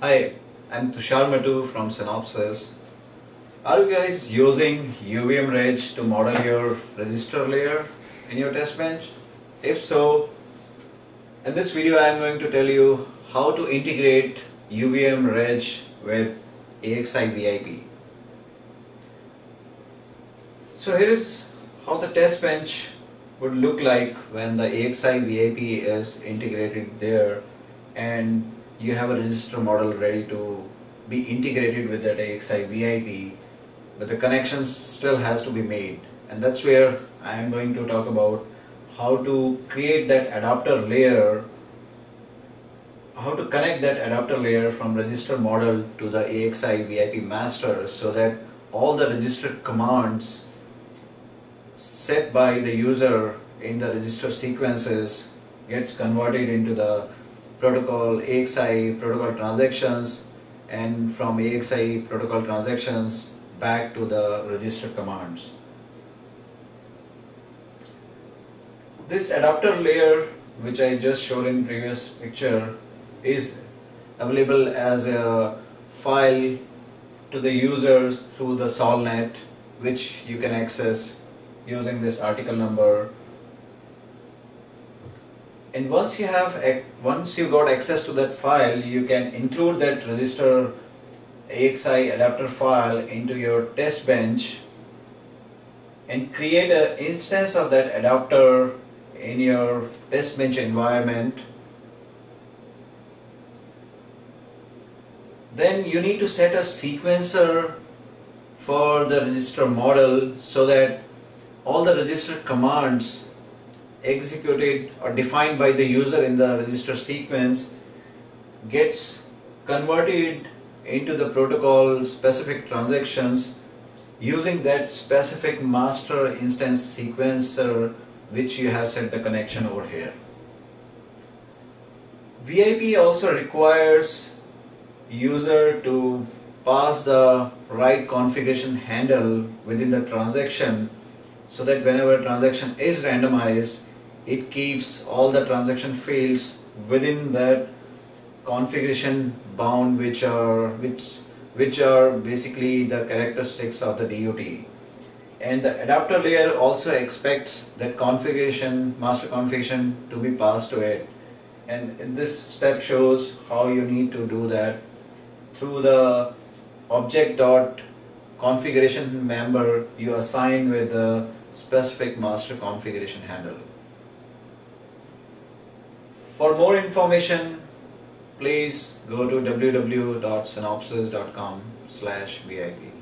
Hi, I'm Tushar Mattu from Synopsys. Are you guys using UVM Reg to model your register layer in your test bench? If so, in this video I am going to tell you how to integrate UVM Reg with AXI VIP. So here is how the test bench would look like when the AXI VIP is integrated there and you have a register model ready to be integrated with that AXI VIP but the connections still has to be made. And that's where I am going to talk about how to create that adapter layer how to connect that adapter layer from register model to the AXI VIP master so that all the registered commands set by the user in the register sequences gets converted into the protocol AXI protocol transactions and from AXI protocol transactions back to the register commands. This adapter layer which I just showed in previous picture is available as a file to the users through the SolvNet which you can access using this article number and once you have once you got access to that file you can include that register AXI adapter file into your test bench and create an instance of that adapter in your test bench environment. Then you need to set a sequencer for the register model so that all the registered commands executed or defined by the user in the register sequence gets converted into the protocol specific transactions using that specific master instance sequencer which you have set the connection over here. VIP also requires user to pass the right configuration handle within the transaction so that whenever transaction is randomized it keeps all the transaction fields within that configuration bound which are which which are basically the characteristics of the DUT and the adapter layer also expects that configuration master configuration to be passed to it. And this step shows how you need to do that through the object dot configuration member you assign with the specific master configuration handle for more information, please go to www.synopsys.com slash VIP.